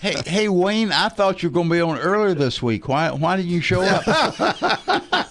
Hey, hey, Wayne, I thought you were going to be on earlier this week. Why, why didn't you show up?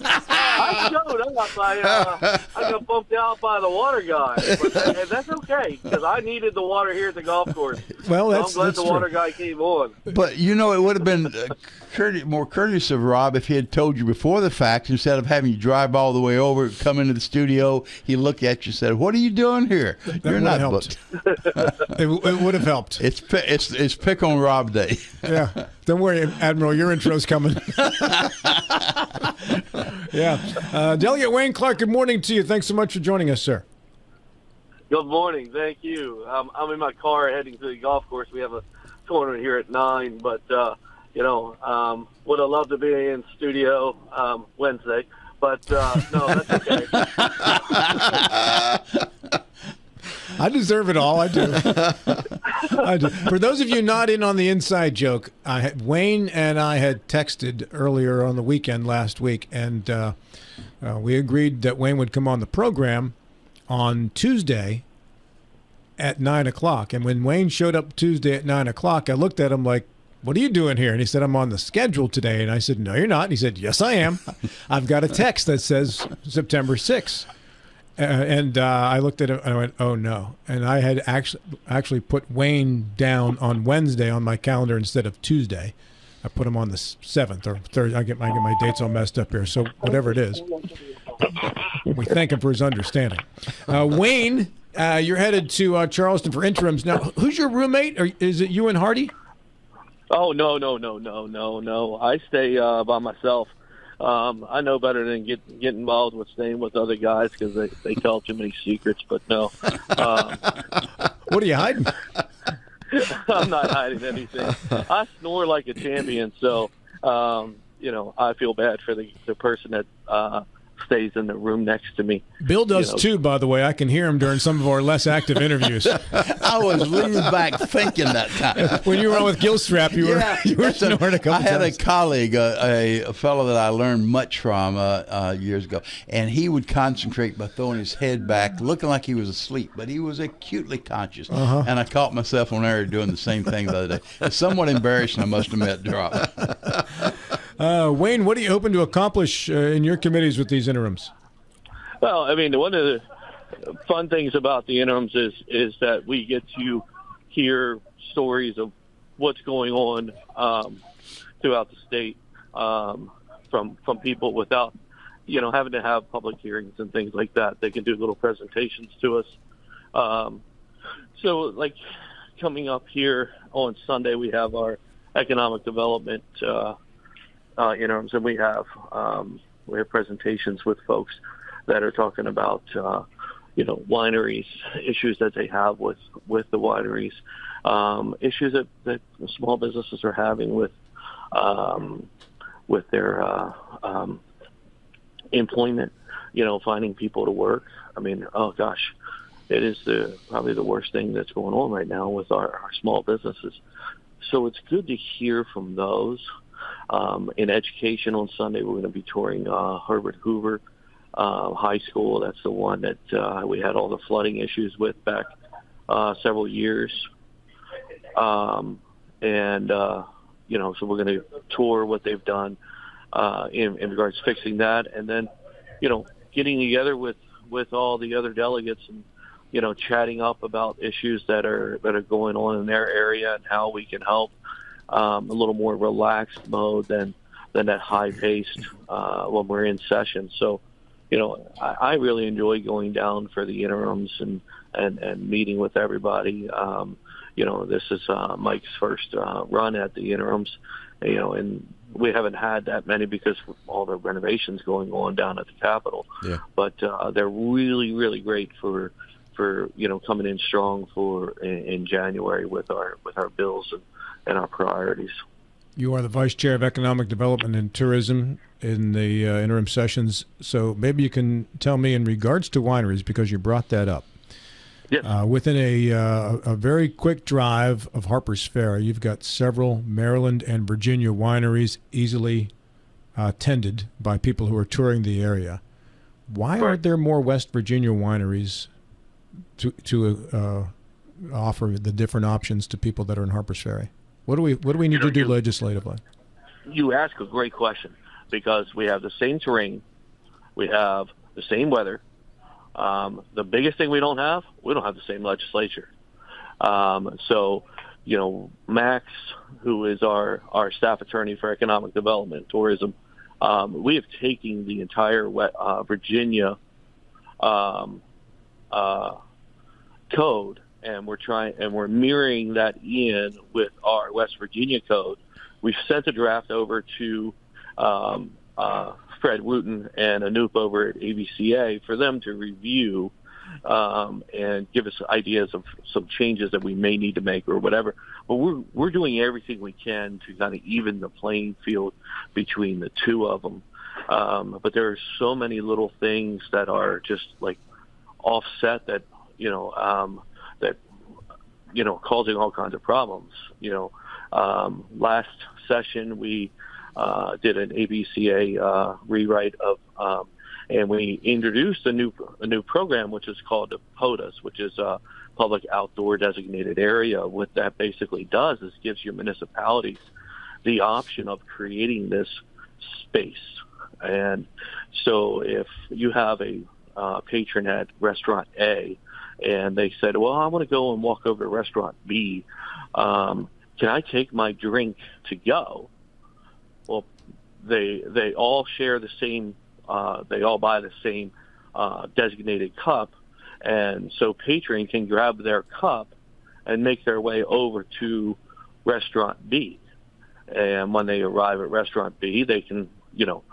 I showed up. I, uh, I got bumped out by the water guy, but uh, that's okay because I needed the water here at the golf course. Well, So that's- I'm glad that's the true. water guy came on. but you know, it would have been uh, courte- more courteous of Rob if he had told you before the fact instead of having you drive all the way over, come into the studio. He looked at you and said, "What are you doing here? You're not have booked." helped. it, it would have helped. It's it's it's pick on Rob day. Yeah. Don't worry, Admiral. Your intro's coming. yeah. Uh, Delegate Wayne Clark, good morning to you. Thanks so much for joining us, sir. Good morning. Thank you. Um, I'm in my car heading to the golf course. We have a tournament here at nine, but uh, you know, um, would have loved to be in studio um, Wednesday, but uh, no, that's okay. I deserve it all. I do. I do. For those of you not in on the inside joke, I had, Wayne and I had texted earlier on the weekend last week, and uh, uh, we agreed that Wayne would come on the program on Tuesday at nine o'clock. And when Wayne showed up Tuesday at nine o'clock, I looked at him like, "What are you doing here?" And he said, "I'm on the schedule today." And I said, "No, you're not." And he said, "Yes, I am. I've got a text that says September 6th." And uh, I looked at it and I went, "Oh no!" And I had actually actually put Wayne down on Wednesday on my calendar instead of Tuesday. I put him on the seventh or third. I get my I get my dates all messed up here. So whatever it is, we thank him for his understanding. Uh, Wayne, uh, you're headed to uh, Charleston for interims now. Who's your roommate? Or is it you and Hardy? Oh no, no, no, no, no, no. I stay uh, by myself. Um, I know better than get get involved with staying with other guys because they they tell too many secrets. But no, um, What are you hiding? I'm not hiding anything. I snore like a champion, so um, you know I feel bad for the the person that uh, stays in the room next to me. Bill does You know. too, by the way. I can hear him during some of our less active interviews. I was leaning back thinking that time. when you were on with Gilstrap, you were you were that's a- snoring a couple I had times. a colleague, uh, a, a fellow that I learned much from uh, uh, years ago, and he would concentrate by throwing his head back, looking like he was asleep, but he was acutely conscious. Uh-huh. And I caught myself on air doing the same thing the other day. It's somewhat embarrassing, I must admit, Drop. Uh, Wayne, what are you hoping to accomplish uh, in your committees with these interims? Well, I mean, one of the fun things about the interims is is that we get to hear stories of what's going on um, throughout the state um, from from people without you know having to have public hearings and things like that. They can do little presentations to us. Um, so, like coming up here on Sunday, we have our economic development uh, uh, interims, and we have um, we have presentations with folks that are talking about uh, you know wineries, issues that they have with with the wineries, um, issues that, that small businesses are having with um, with their uh, um, employment. You know, finding people to work. I mean, oh gosh, it is the probably the worst thing that's going on right now with our, our small businesses. So it's good to hear from those. Um, in education on Sunday, we're going to be touring uh, Herbert Hoover uh, High School. That's the one that uh, we had all the flooding issues with back uh, several years. Um, and, uh, you know, so we're going to tour what they've done uh, in, in regards to fixing that. And then, you know, getting together with, with all the other delegates and, you know, chatting up about issues that are that are going on in their area and how we can help. Um, a little more relaxed mode than than that high paced uh, when we're in session. So, you know, I, I really enjoy going down for the interims and and and meeting with everybody. Um, you know, this is uh, Mike's first uh, run at the interims. You know, and we haven't had that many because of all the renovations going on down at the Capitol. Yeah. But uh, they're really, really great for for you know coming in strong for in, in January with our with our bills and, and our priorities. You are the vice chair of economic development and tourism in the uh, interim sessions. So maybe you can tell me in regards to wineries because you brought that up. Yes. Uh, within a uh, a very quick drive of Harper's Ferry, you've got several Maryland and Virginia wineries easily uh, tended by people who are touring the area. Why aren't there more West Virginia wineries to to uh, offer the different options to people that are in Harper's Ferry? What do we What do we need to do legislatively? You ask a great question because we have the same terrain, we have the same weather. Um, the biggest thing we don't have, we don't have the same legislature. Um, so, you know, Max, who is our our staff attorney for economic development, tourism, um, we have taken the entire uh, Virginia um, uh, code and we're trying and we're mirroring that in with our West Virginia code. We've sent a draft over to um, uh, Fred Wooton and Anoop over at ABCA for them to review um, and give us ideas of some changes that we may need to make or whatever. But we're we're doing everything we can to kind of even the playing field between the two of them. Um, but there are so many little things that are just like offset that you know um, that you know causing all kinds of problems. You know, um, last session we uh, did an ABCA uh, rewrite of, um, and we introduced a new a new program which is called the POTUS, which is a public outdoor designated area. What that basically does is gives your municipalities the option of creating this space. And so if you have a uh, patron at restaurant A and they said, well, I want to go and walk over to restaurant B. Um, can I take my drink to go? Well, they they all share the same. Uh, they all buy the same uh, designated cup, and so patron can grab their cup and make their way over to restaurant B. And when they arrive at restaurant B, they can you know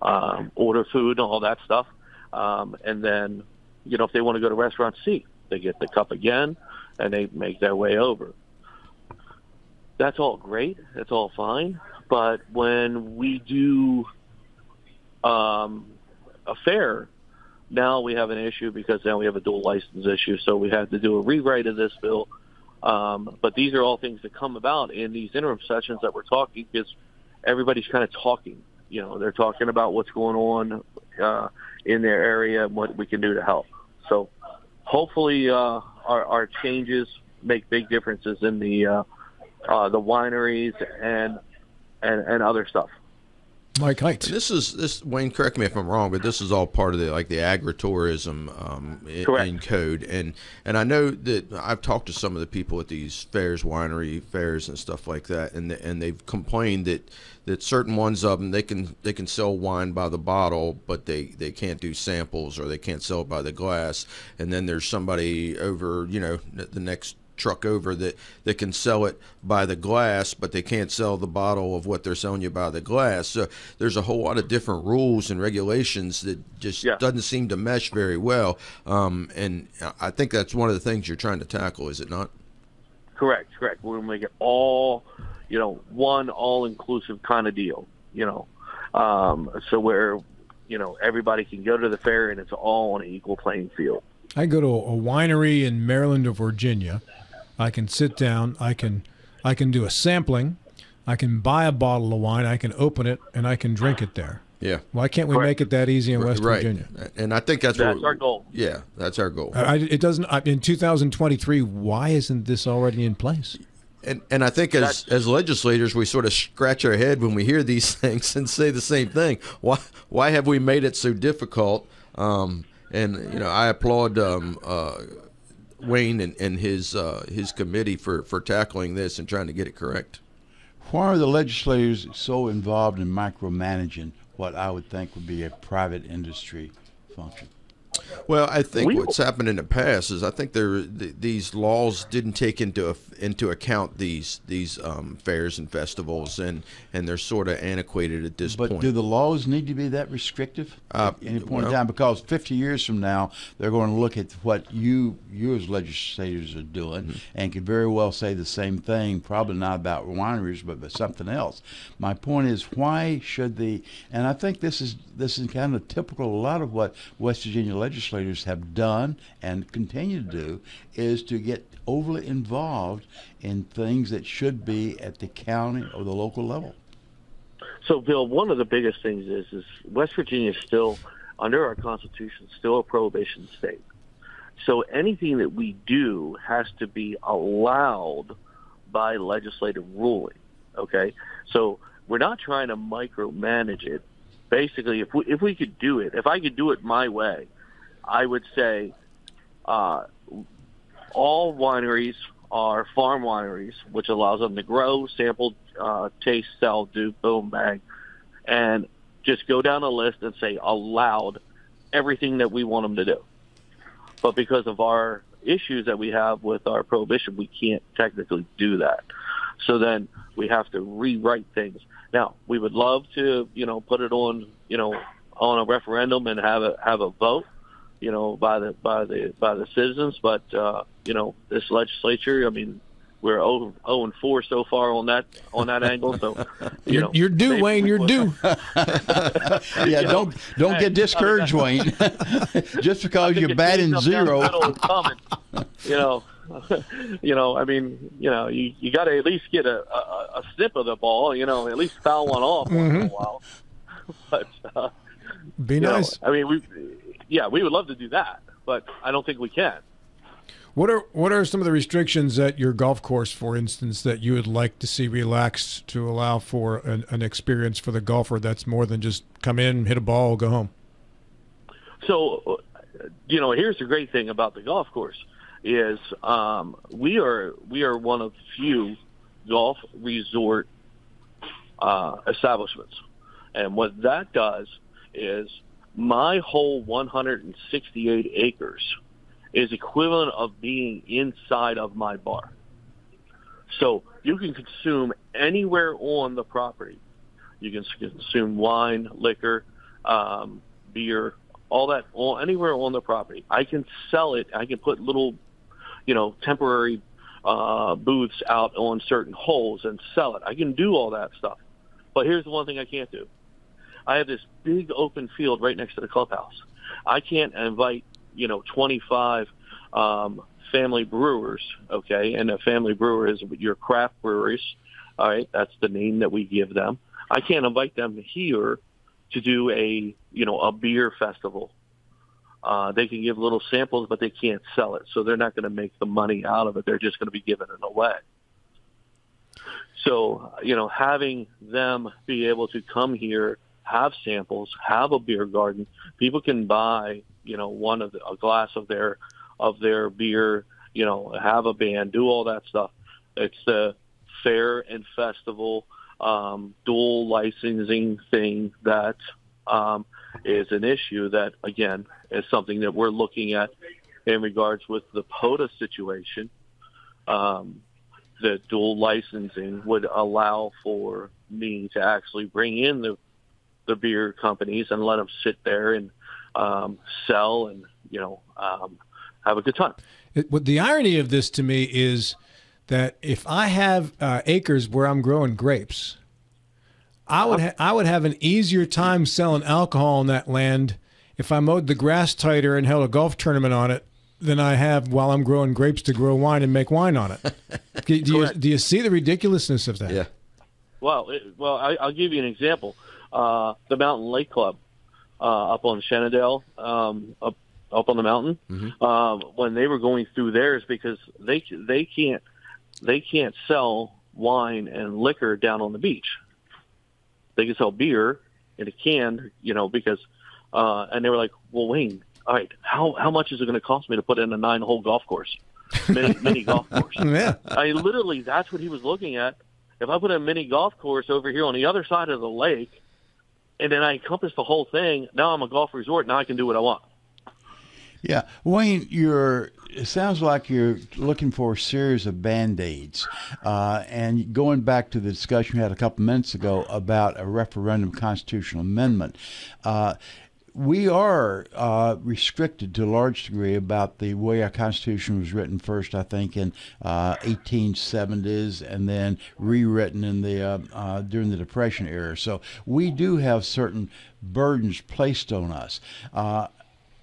um, order food and all that stuff, um, and then you know if they want to go to restaurant C, they get the cup again, and they make their way over. That's all great. That's all fine. But when we do um, a fair, now we have an issue because now we have a dual license issue. So we have to do a rewrite of this bill. Um, but these are all things that come about in these interim sessions that we're talking because everybody's kind of talking. You know, they're talking about what's going on uh, in their area and what we can do to help. So hopefully uh, our, our changes make big differences in the uh, uh, the wineries and and, and other stuff. Mike Hite. This is this Wayne. Correct me if I'm wrong, but this is all part of the like the agritourism um, in, in, code, and and I know that I've talked to some of the people at these fairs, winery fairs, and stuff like that, and the, and they've complained that that certain ones of them they can they can sell wine by the bottle, but they they can't do samples or they can't sell it by the glass, and then there's somebody over you know the next truck over that that can sell it by the glass, but they can't sell the bottle of what they're selling you by the glass. So there's a whole lot of different rules and regulations that just yeah. doesn't seem to mesh very well. Um, and I think that's one of the things you're trying to tackle, is it not? Correct, correct. We're gonna make it all, you know, one all-inclusive kind of deal. You know, um, so where you know everybody can go to the fair and it's all on an equal playing field. I go to a winery in Maryland or Virginia I can sit down. I can I can do a sampling. I can buy a bottle of wine. I can open it and I can drink it there. Yeah. Why can't we make it that easy in West right. Virginia? And I think that's, that's our goal. Yeah, that's our goal. I, it doesn't in 2023. Why isn't this already in place? And and I think as as legislators, we sort of scratch our head when we hear these things and say the same thing. Why why have we made it so difficult? Um, and you know, I applaud um, uh, Wayne and, and his uh, his committee for, for tackling this and trying to get it correct. Why are the legislators so involved in micromanaging what I would think would be a private industry function? Well, I think we, what's happened in the past is I think there th- these laws didn't take into into account these these um, fairs and festivals, and and they're sort of antiquated at this but point. But do the laws need to be that restrictive uh, at any point well, in time? Because 50 years from now, they're going to look at what you you as legislators are doing, mm-hmm. and could very well say the same thing. Probably not about wineries, but, but something else. My point is, why should the? And I think this is this is kind of typical. A lot of what West Virginia legislators have done and continue to do is to get overly involved in things that should be at the county or the local level. So, Bill, one of the biggest things is is West Virginia is still, under our Constitution, still a prohibition state. So anything that we do has to be allowed by legislative ruling. Okay, so we're not trying to micromanage it. Basically, if we if we could do it, if I could do it my way, I would say uh, all wineries are farm wineries, which allows them to grow, sample, uh, taste, sell, do, boom, bang, and just go down a list and say aloud everything that we want them to do. But because of our issues that we have with our prohibition, we can't technically do that. So then we have to rewrite things. Now, we would love to, you know, put it on, you know, on a referendum and have a have a vote, you know, by the by the by the citizens. But uh, you know, this legislature, I mean, we're 0, 0 and 4 so far on that on that angle. So you you're, know, you're due, Wayne. You're due. yeah, don't don't get discouraged, Wayne. Just because you're batting zero. you know, you know. I mean, you know, you you got to at least get a, a, a snip of the ball. You know, at least foul one off mm-hmm. once in a mm-hmm. while. But uh, be nice. Know, I mean, we yeah, we would love to do that, but I don't think we can. What are what are some of the restrictions at your golf course, for instance, that you would like to see relaxed to allow for an, an experience for the golfer that's more than just come in, hit a ball, go home? So, you know, here's the great thing about the golf course is um, we are we are one of few golf resort uh, establishments, and what that does is my whole 168 acres is equivalent of being inside of my bar. So you can consume anywhere on the property. You can consume wine, liquor, um, beer, all that, all, anywhere on the property. I can sell it. I can put little, you know, temporary uh, booths out on certain holes and sell it. I can do all that stuff. But here's the one thing I can't do. I have this big open field right next to the clubhouse. I can't invite you know 25 um, family brewers. Okay, and a family brewer is your craft breweries. All right, that's the name that we give them. I can't invite them here to do a you know a beer festival. Uh, they can give little samples, but they can't sell it, so they're not going to make the money out of it. They're just going to be giving it away. So, you know, having them be able to come here, have samples, have a beer garden, people can buy you know one of the, a glass of their of their beer, you know, have a band, do all that stuff. It's the fair and festival um, dual licensing thing that um, is an issue that again is something that we're looking at in regards with the PODA situation. Um, the dual licensing would allow for me to actually bring in the the beer companies and let them sit there and um, sell and you know um, have a good time. It, what the irony of this to me is that if I have uh, acres where I'm growing grapes, I would ha- I would have an easier time selling alcohol on that land if I mowed the grass tighter and held a golf tournament on it than I have while I'm growing grapes to grow wine and make wine on it. do, do, you, do, you, see the ridiculousness of that? Yeah. Well, it, well, I, will give you an example. Uh, the Mountain Lake Club uh, up on Shenandoah, um, up up on the mountain, mm-hmm. um, when they were going through theirs because they they can't they can't sell wine and liquor down on the beach. They can sell beer in a can, you know, because uh, and they were like, well, Wayne, all right, how how much is it going to cost me to put in a nine hole golf course, mini, mini golf course? Yeah, I literally that's what he was looking at. If I put a mini golf course over here on the other side of the lake and then I encompass the whole thing. Now I'm a golf resort. Now I can do what I want. Yeah, Wayne, you're. It sounds like you're looking for a series of band aids. Uh, and going back to the discussion we had a couple minutes ago about a referendum constitutional amendment, uh, we are uh, restricted to a large degree about the way our Constitution was written first, I think, in uh, 1870s, and then rewritten in the uh, uh, during the Depression era. So we do have certain burdens placed on us.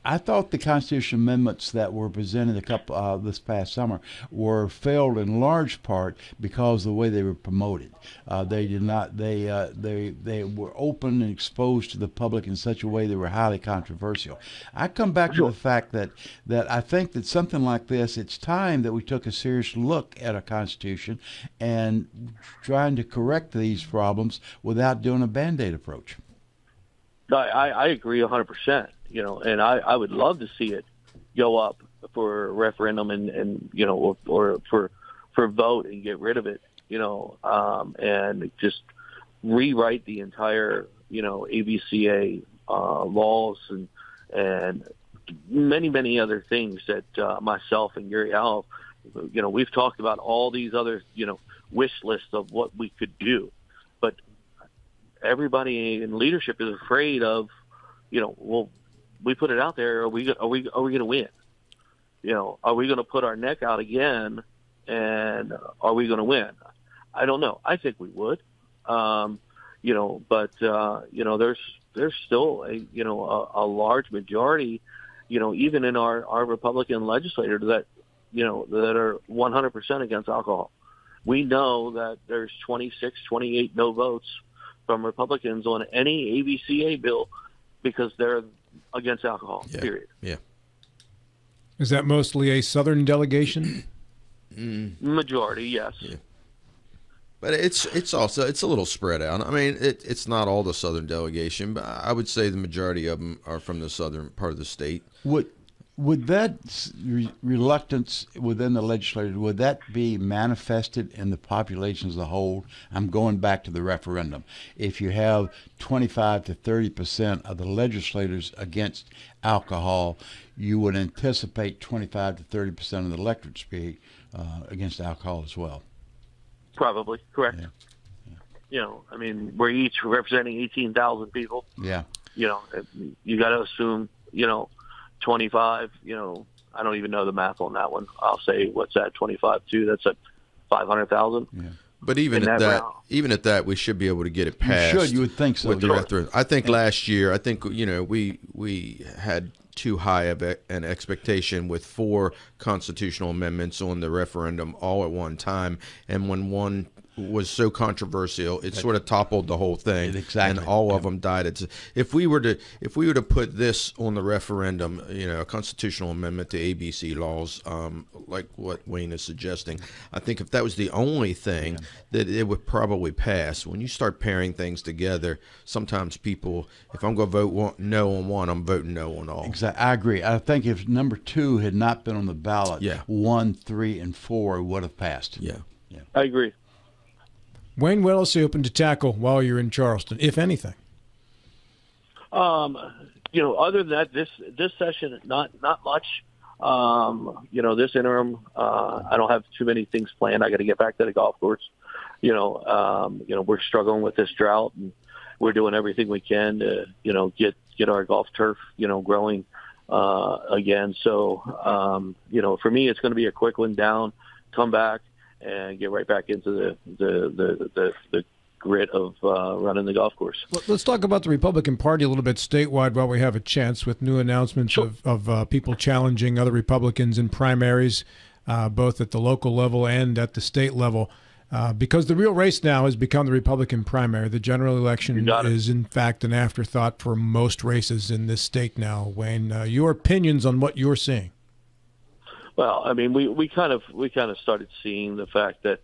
I thought the constitutional amendments that were presented a couple uh, this past summer were failed in large part because of the way they were promoted. Uh, they did not. They uh, they they were open and exposed to the public in such a way they were highly controversial. I come back sure. to the fact that that I think that something like this, it's time that we took a serious look at our constitution and trying to correct these problems without doing a band-aid approach. I, I agree 100% you know, and I, I would love to see it go up for a referendum and, and you know, or, or for for vote and get rid of it, you know, um, and just rewrite the entire, you know, ABCA uh, laws and and many many other things that uh, myself and Gary Alf, you know, we've talked about all these other, you know, wish lists of what we could do, everybody in leadership is afraid of, you know, well, we put it out there. Are we are we are we going to win? You know, are we going to put our neck out again? And are we going to win? I don't know. I think we would. Um, you know, but uh, you know, there's there's still a you know a, a large majority, you know, even in our our Republican legislators that you know that are 100% against alcohol. We know that there's 26, 28 no votes from Republicans on any ABCA bill because they're against alcohol. Yeah. Period. Yeah. Is that mostly a Southern delegation? Mm. Majority, yes. Yeah. But it's it's also it's a little spread out. I mean, it, it's not all the Southern delegation, but I would say the majority of them are from the southern part of the state. Would would that re- reluctance within the legislature would that be manifested in the population as a whole? I'm going back to the referendum. If you have 25 to 30 percent of the legislators against alcohol, you would anticipate 25 to 30 percent of the electorate to be uh, against alcohol as well. Probably correct. Yeah. Yeah. You know, I mean, we're each representing 18,000 people. Yeah. You know, you got to assume, you know 25, you know, I don't even know the math on that one. I'll say what's that 25 too? That's at 500,000. Yeah. But even at that, that even at that, we should be able to get it passed. You should. You would think so. With the I think last year, I think you know we we had too high of a, an expectation with four constitutional amendments on the referendum all at one time, and when one was so controversial. It sort of toppled the whole thing, exactly. and all of them died. It's, if we were to if we were to put this on the referendum, you know, a constitutional amendment to ABC laws, um, like what Wayne is suggesting, I think if that was the only thing, yeah. that it would probably pass. When you start pairing things together, sometimes people, if I'm going to vote one, no on one, I'm voting no on all. Exactly, I agree. I think if number two had not been on the ballot, yeah. one, three, and four would have passed. Yeah. Yeah. I agree. Wayne, you open to tackle while you're in Charleston, if anything? Um, you know, other than that, this this session, not not much. Um, you know, this interim, uh, I don't have too many things planned. I got to get back to the golf course. You know, um, you know, we're struggling with this drought, and we're doing everything we can to, you know, get get our golf turf, you know, growing uh, again. So, um, you know, for me, it's going to be a quick one down, come back, and get right back into the the the the, the grit of uh, running the golf course. Let's talk about the Republican Party a little bit statewide while we have a chance with new announcements sure. of, of uh, people challenging other Republicans in primaries, uh, both at the local level and at the state level. Uh, because the real race now has become the Republican primary. The general election is, in fact, an afterthought for most races in this state now. Wayne, uh, your opinions on what you're seeing? Well, I mean, we, we kind of we kind of started seeing the fact that,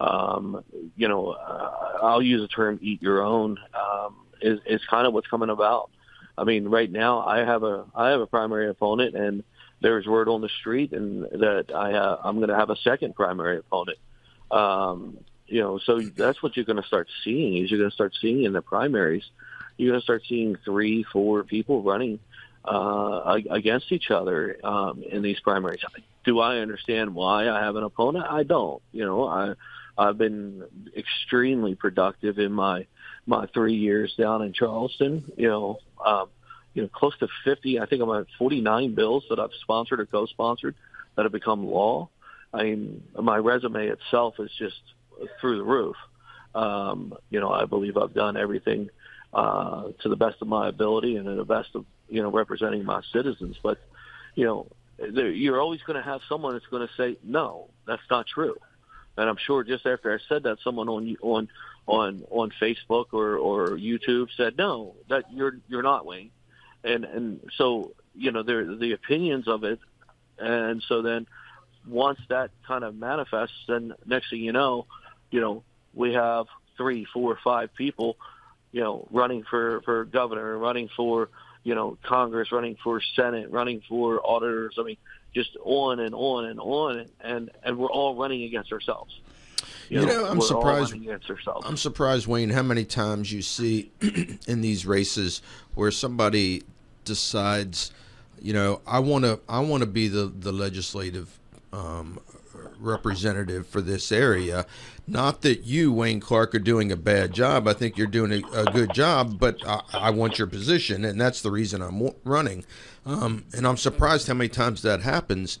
um, you know, uh, I'll use the term "eat your own" um, is is kind of what's coming about. I mean, right now I have a I have a primary opponent, and there's word on the street, and that I uh, I'm going to have a second primary opponent. Um, you know, so that's what you're going to start seeing. Is you're going to start seeing in the primaries, you're going to start seeing three, four people running uh, against each other um, in these primaries. Do I understand why I have an opponent? I don't. You know, I I've been extremely productive in my my three years down in Charleston. You know, um, you know, close to fifty. I think I'm at forty nine bills that I've sponsored or co-sponsored that have become law. I mean, my resume itself is just through the roof. Um, you know, I believe I've done everything uh, to the best of my ability and to the best of you know representing my citizens. But you know, you're always going to have someone that's going to say, "No, that's not true." And I'm sure just after I said that, someone on on on on Facebook or or YouTube said, "No, that you're you're not Wayne," and and so you know, there the opinions of it, and so then once that kind of manifests, then next thing you know, you know, we have three, four, five people, you know, running for for governor, running for you know Congress, running for Senate, running for auditors. I mean, just on and on and on, and and we're all running against ourselves. You, you know, know, I'm surprised. I'm surprised, Wayne, how many times you see in these races where somebody decides, you know, I want to, I want to be the the legislative um, representative for this area. Not that you, Wayne Clark, are doing a bad job. I think you're doing a, a good job, but I, I, want your position, and that's the reason I'm running. Um, and I'm surprised how many times that happens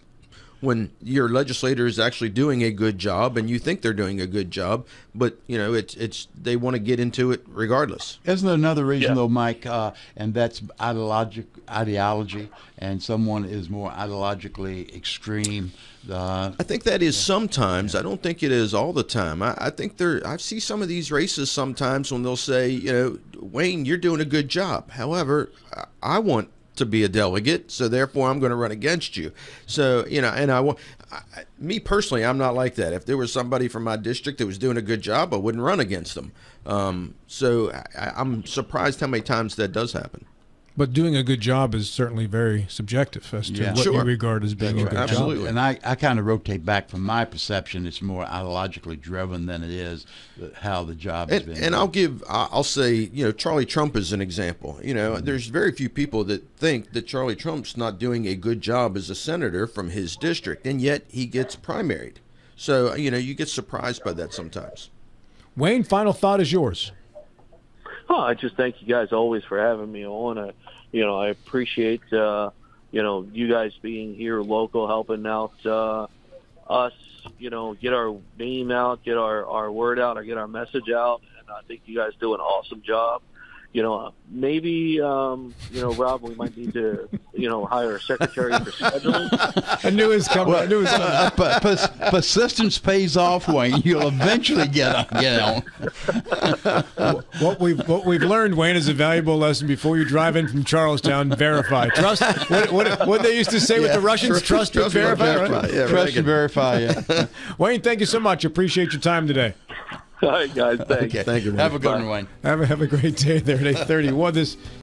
when your legislator is actually doing a good job and you think they're doing a good job, but you know it's it's they want to get into it regardless. Isn't another reason yeah. though, Mike? Uh, and that's ideologic ideology, and someone is more ideologically extreme. Uh, I think that is yeah. sometimes. I don't think it is all the time. I, I think there. I see some of these races sometimes when they'll say, you know, Wayne, you're doing a good job. However, I want to be a delegate, so therefore I'm going to run against you. So you know, and I want me personally, I'm not like that. If there was somebody from my district that was doing a good job, I wouldn't run against them. Um, so I, I'm surprised how many times that does happen. But doing a good job is certainly very subjective as to yeah. what sure. you regard as being That's a good right. Absolutely. job. And I, I kind of rotate back from my perception. It's more ideologically driven than it is how the job is being. And done. I'll give, I'll say, you know, Charlie Trump is an example. You know, mm-hmm. there's very few people that think that Charlie Trump's not doing a good job as a senator from his district, and yet he gets primaried. So, you know, you get surprised by that sometimes. Wayne, final thought is yours. Oh, I just thank you guys always for having me on. I, you know, I appreciate uh, you know you guys being here local, helping out uh, us. You know, get our name out, get our our word out, or get our message out. And I think you guys do an awesome job you know, maybe, um, you know, Rob, we might need to, you know, hire a secretary for scheduling. I knew it was coming. Well, I knew it was coming. Uh, but pers- persistence pays off, Wayne. You'll eventually get on. Get on. what we've what we've learned, Wayne, is a valuable lesson. Before you drive in from Charlestown, verify. Trust. What, what, what they used to say yeah, with the Russians: trust, trust, trust and verify. verify. Right? Yeah, trust and verify. Yeah. Wayne, thank you so much. Appreciate your time today. All right, guys. Thanks. Okay. Thank you. Have a good one, Wayne. Have a, have a great day there at 831. This